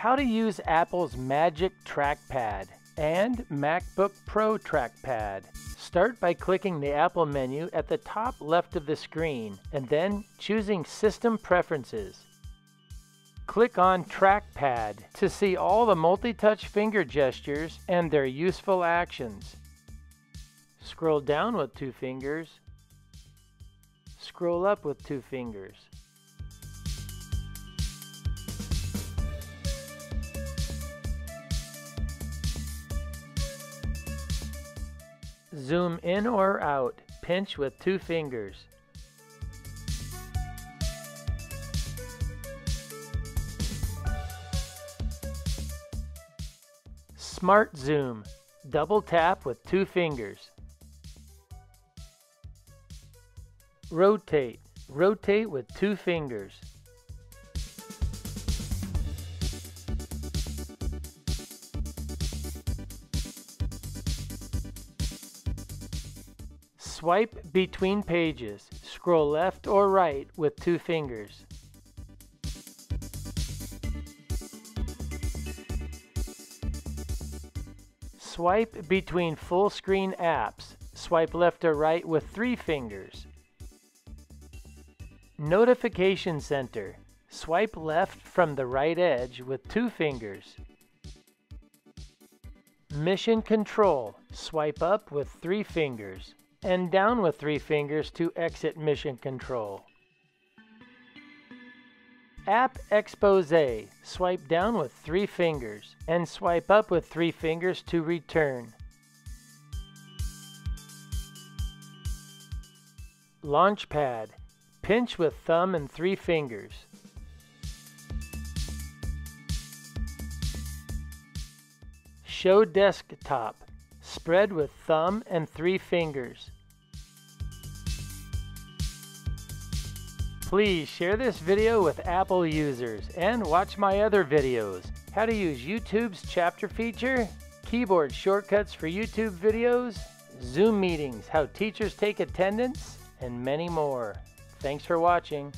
how to use Apple's Magic Trackpad and MacBook Pro Trackpad. Start by clicking the Apple menu at the top left of the screen and then choosing System Preferences. Click on Trackpad to see all the multi-touch finger gestures and their useful actions. Scroll down with two fingers. Scroll up with two fingers. Zoom in or out. Pinch with two fingers. Smart Zoom. Double tap with two fingers. Rotate. Rotate with two fingers. Swipe between pages. Scroll left or right with two fingers. Swipe between full screen apps. Swipe left or right with three fingers. Notification Center. Swipe left from the right edge with two fingers. Mission Control. Swipe up with three fingers and down with three fingers to exit Mission Control. App Expose. Swipe down with three fingers and swipe up with three fingers to return. Launchpad. Pinch with thumb and three fingers. Show Desktop. Spread with thumb and three fingers. Please share this video with Apple users and watch my other videos. How to use YouTube's chapter feature, keyboard shortcuts for YouTube videos, Zoom meetings, how teachers take attendance, and many more. Thanks for watching.